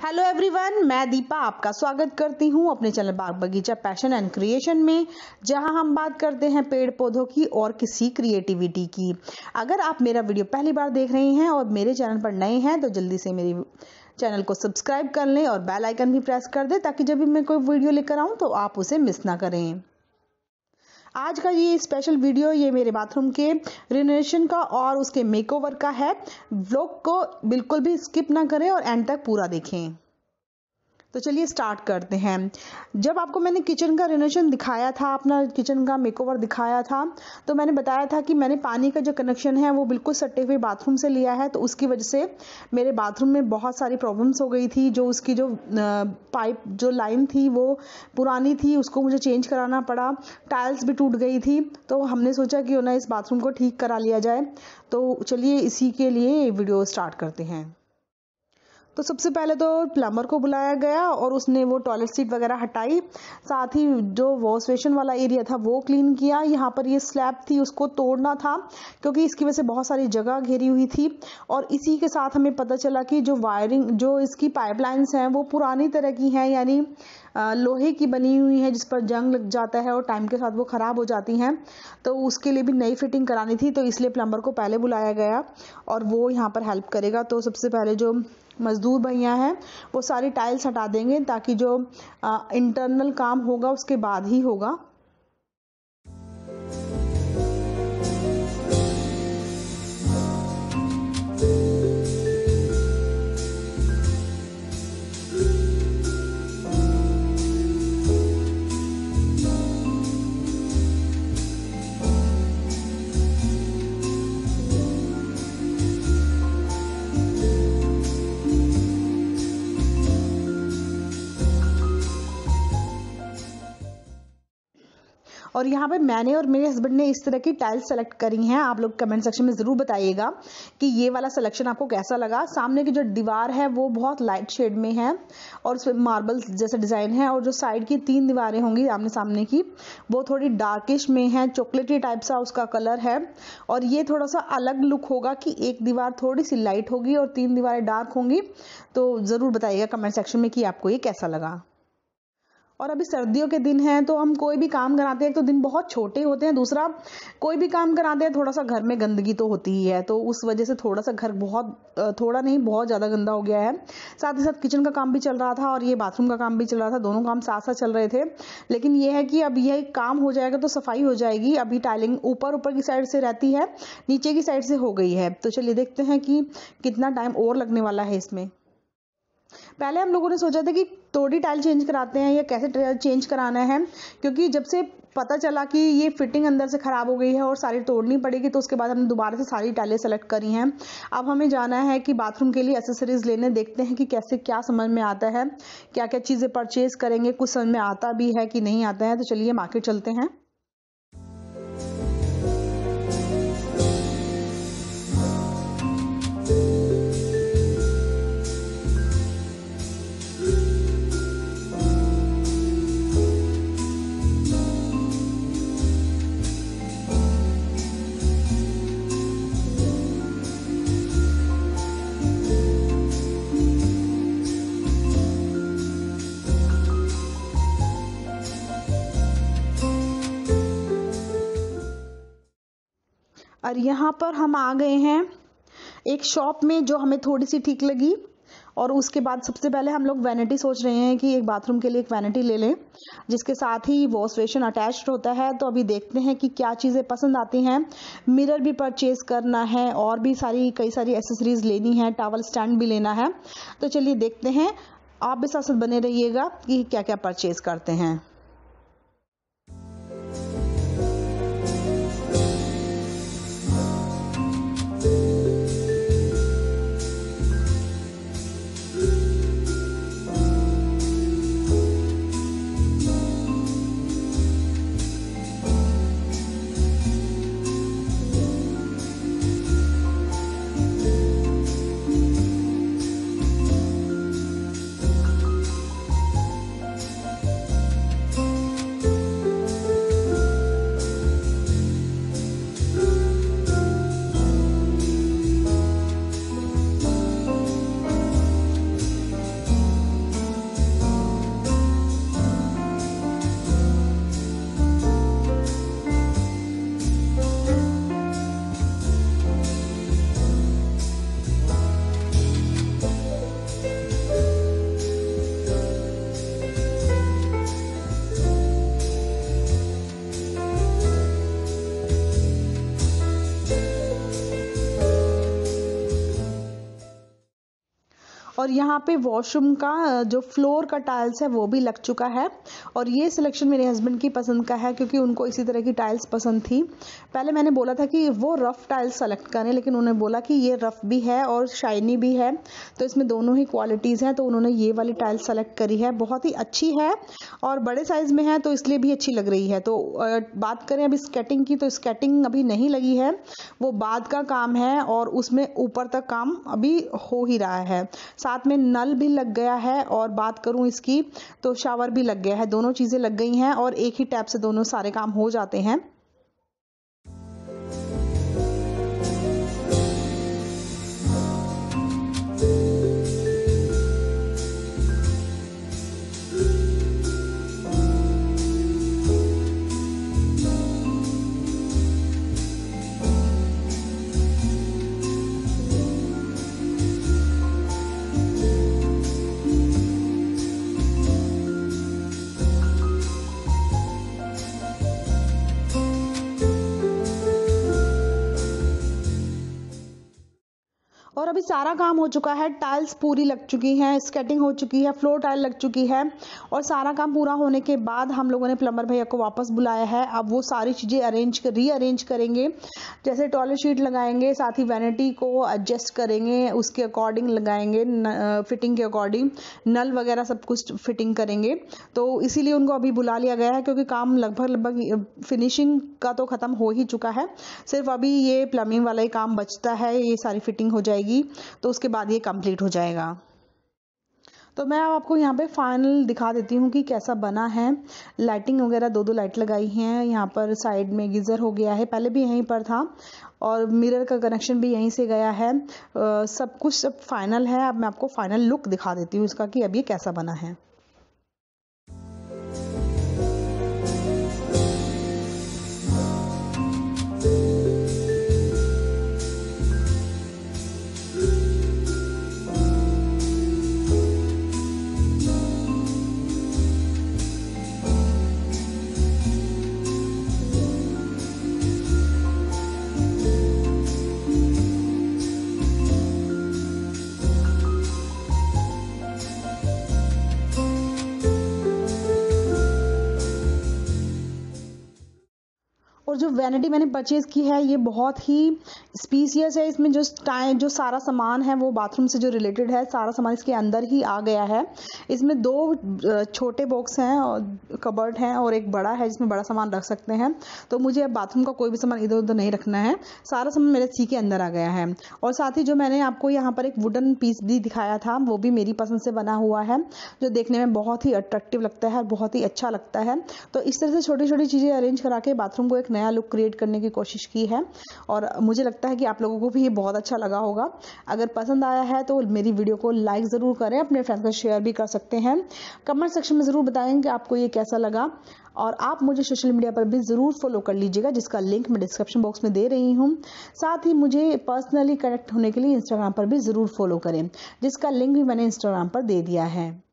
Hello everyone मैं दीपा आपका स्वागत करती हूँ अपने चैनल बाग बगीचा पैशन एंड क्रिएशन में, जहाँ हम बात करते हैं पेड़ पौधों की और किसी क्रिएटिविटी की। अगर आप मेरा वीडियो पहली बार देख रहे हैं और मेरे चैनल पर नए हैं तो जल्दी से मेरी चैनल को सब्सक्राइब कर लें और बेल आइकन भी प्रेस कर दें, ताकि जब भी मैं कोई वीडियो लेकर आऊँ तो आप उसे मिस ना करें। आज का ये स्पेशल वीडियो ये मेरे बाथरूम के रिनोवेशन का और उसके मेकओवर का है। ब्लॉग को बिल्कुल भी स्किप ना करें और एंड तक पूरा देखें। तो चलिए स्टार्ट करते हैं। जब आपको मैंने किचन का रिनोवेशन दिखाया था, अपना किचन का मेकओवर दिखाया था तो मैंने बताया था कि मैंने पानी का जो कनेक्शन है, वो बिल्कुल सटे हुए बाथरूम से लिया है तो उसकी वजह से मेरे बाथरूम में बहुत सारी प्रॉब्लम्स हो गई थी, जो उसकी जो पाइप जो लाइन थी, वो पुरानी थी, उसको मुझे चेंज कराना पड़ा। टाइल्स भी टूट गई थी तो हमने सोचा कि ना इस बाथरूम को ठीक करा लिया जाए। तो चलिए इसी के लिए वीडियो स्टार्ट करते हैं। तो सबसे पहले तो प्लम्बर को बुलाया गया और उसने वो टॉयलेट सीट वगैरह हटाई। साथ ही जो वॉश बेशन वाला एरिया था, वो क्लीन किया। यहाँ पर ये स्लैब थी, उसको तोड़ना था, क्योंकि इसकी वजह से बहुत सारी जगह घेरी हुई थी। और इसी के साथ हमें पता चला कि जो वायरिंग जो इसकी पाइपलाइंस हैं, वो पुरानी तरह की हैं, यानी लोहे की बनी हुई है, जिस पर जंग लग जाता है और टाइम के साथ वो ख़राब हो जाती हैं। तो उसके लिए भी नई फिटिंग करानी थी तो इसलिए प्लम्बर को पहले बुलाया गया और वो यहाँ पर हेल्प करेगा। तो सबसे पहले जो मज़दूर भैया हैं, वो सारी टाइल्स हटा देंगे ताकि जो इंटरनल काम होगा उसके बाद ही होगा। और यहाँ पे मैंने और मेरे हस्बैंड ने इस तरह की टाइल्स सेलेक्ट करी हैं। आप लोग कमेंट सेक्शन में ज़रूर बताइएगा कि ये वाला सिलेक्शन आपको कैसा लगा। सामने की जो दीवार है, वो बहुत लाइट शेड में है और उसमें मार्बल जैसा डिज़ाइन है और जो साइड की तीन दीवारें होंगी आमने सामने की, वो थोड़ी डार्किश में है चॉकलेटी टाइप सा उसका कलर है और ये थोड़ा सा अलग लुक होगा कि एक दीवार थोड़ी सी लाइट होगी और तीन दीवारें डार्क होंगी। तो ज़रूर बताइएगा कमेंट सेक्शन में कि आपको ये कैसा लगा। और अभी सर्दियों के दिन हैं तो हम कोई भी काम कराते हैं तो दिन बहुत छोटे होते हैं, दूसरा कोई भी काम कराते हैं, थोड़ा सा घर में गंदगी तो होती ही है तो उस वजह से थोड़ा सा घर बहुत थोड़ा नहीं, बहुत ज़्यादा गंदा हो गया है। साथ ही साथ किचन का काम भी चल रहा था और ये बाथरूम का काम भी चल रहा था, दोनों काम साथ साथ चल रहे थे। लेकिन ये है कि अब यह काम हो जाएगा तो सफ़ाई हो जाएगी, अभी टाइलिंग ऊपर ऊपर की साइड से रहती है, नीचे की साइड से हो गई है। तो चलिए देखते हैं कि कितना टाइम और लगने वाला है इसमें। पहले हम लोगों ने सोचा था कि तोड़ी टाइल चेंज कराते हैं या कैसे चेंज कराना है, क्योंकि जब से पता चला कि ये फिटिंग अंदर से ख़राब हो गई है और सारी तोड़नी पड़ेगी तो उसके बाद हमने दोबारा से सारी टाइलें सेलेक्ट करी हैं। अब हमें जाना है कि बाथरूम के लिए एसेसरीज लेने, देखते हैं कि कैसे क्या समझ में आता है क्या क्या चीज़ें परचेज़ करेंगे, कुछ समझ में आता भी है कि नहीं आता है तो चलिए मार्केट चलते हैं। और यहाँ पर हम आ गए हैं एक शॉप में जो हमें थोड़ी सी ठीक लगी और उसके बाद सबसे पहले हम लोग वैनिटी सोच रहे हैं कि एक बाथरूम के लिए एक वैनिटी ले लें, जिसके साथ ही वॉश बेशन अटैच्ड होता है। तो अभी देखते हैं कि क्या चीज़ें पसंद आती हैं। मिरर भी परचेज़ करना है और भी सारी, कई सारी एसेसरीज़ लेनी है टावल स्टैंड भी लेना है। तो चलिए देखते हैं। आप भी साथ बने रहिएगा कि क्या क्या परचेज़ करते हैं। और यहाँ पे वॉशरूम का जो फ्लोर का टाइल्स है, वो भी लग चुका है। और ये सिलेक्शन मेरे हस्बैंड की पसंद का है क्योंकि उनको इसी तरह की टाइल्स पसंद थी। पहले मैंने बोला था कि वो रफ़ टाइल्स सेलेक्ट करें, लेकिन उन्होंने बोला कि ये रफ़ भी है और शाइनी भी है। तो इसमें दोनों ही क्वालिटीज़ हैं तो उन्होंने ये वाली टाइल्स सेलेक्ट करी है। बहुत ही अच्छी है और बड़े साइज़ में है तो इसलिए भी अच्छी लग रही है। तो बात करें अभी स्केटिंग की तो स्केटिंग अभी नहीं लगी है। वो बाद का काम है और उसमें ऊपर तक काम अभी हो ही रहा है। साथ में नल भी लग गया है और बात करूँ इसकी तो शावर भी लग गया है दोनों चीज़ें लग गई हैं और एक ही टैप से दोनों सारे काम हो जाते हैं। अभी सारा काम हो चुका है टाइल्स पूरी लग चुकी हैं स्केटिंग हो चुकी है फ्लोर टाइल लग चुकी है और सारा काम पूरा होने के बाद हम लोगों ने प्लम्बर भैया को वापस बुलाया है। अब वो सारी चीज़ें अरेंज कर रीअरेंज करेंगे। जैसे टॉयलेट शीट लगाएँगे साथ ही वैनिटी को एडजस्ट करेंगे उसके अकॉर्डिंग लगाएँगे न, फिटिंग के अकॉर्डिंग नल वगैरह सब कुछ फिटिंग करेंगे। तो इसीलिए उनको अभी बुला लिया गया है क्योंकि काम लगभग लगभग फिनिशिंग का तो ख़त्म हो ही चुका है। सिर्फ़ अभी ये प्लम्बिंग वाला ही काम बचता है ये सारी फिटिंग हो जाएगी। तो उसके बाद ये कंप्लीट हो जाएगा। तो मैं आपको यहाँ पे फाइनल दिखा देती हूँ कि कैसा बना है। लाइटिंग वगैरह दो दो लाइट लगाई हैं। यहाँ पर साइड में गीज़र हो गया है। पहले भी यहीं पर था और मिरर का कनेक्शन भी यहीं से गया है। आ, सब कुछ सब फाइनल है। अब मैं आपको फाइनल लुक दिखा देती हूँ इसका कि अब ये कैसा बना है। वैनिटी मैंने परचेज़ की है, ये बहुत ही स्पीसियस है, इसमें जो टाइम जो सारा सामान है, वो बाथरूम से जो रिलेटेड है, सारा सामान इसके अंदर ही आ गया है। इसमें दो छोटे बॉक्स हैं, और कबर्ड हैं, और एक बड़ा है, जिसमें बड़ा सामान रख सकते हैं। तो मुझे अब बाथरूम का कोई भी सामान इधर उधर नहीं रखना है। सारा सामान मेरे सी के अंदर आ गया है। और साथ ही जो मैंने आपको यहाँ पर एक वुडन पीस भी दिखाया था, वो भी मेरी पसंद से बना हुआ है, जो देखने में बहुत ही अट्रैक्टिव लगता है और बहुत ही अच्छा लगता है। तो इस तरह से छोटी छोटी चीज़ें अरेंज करा के बाथरूम को एक नया लुक क्रिएट करने की कोशिश की है। और मुझे लगता है कि आप लोगों को भी ये बहुत अच्छा लगा होगा। अगर पसंद आया है तो मेरी वीडियो को लाइक ज़रूर करें, अपने फ्रेंड्स का शेयर भी कर सकते हैं। कमेंट सेक्शन में ज़रूर बताएँ कि आपको ये कैसा लगा। और आप मुझे सोशल मीडिया पर भी ज़रूर फॉलो कर लीजिएगा, जिसका लिंक मैं डिस्क्रिप्शन बॉक्स में दे रही हूँ। साथ ही मुझे पर्सनली कनेक्ट होने के लिए इंस्टाग्राम पर भी ज़रूर फॉलो करें, जिसका लिंक भी मैंने इंस्टाग्राम पर दे दिया है।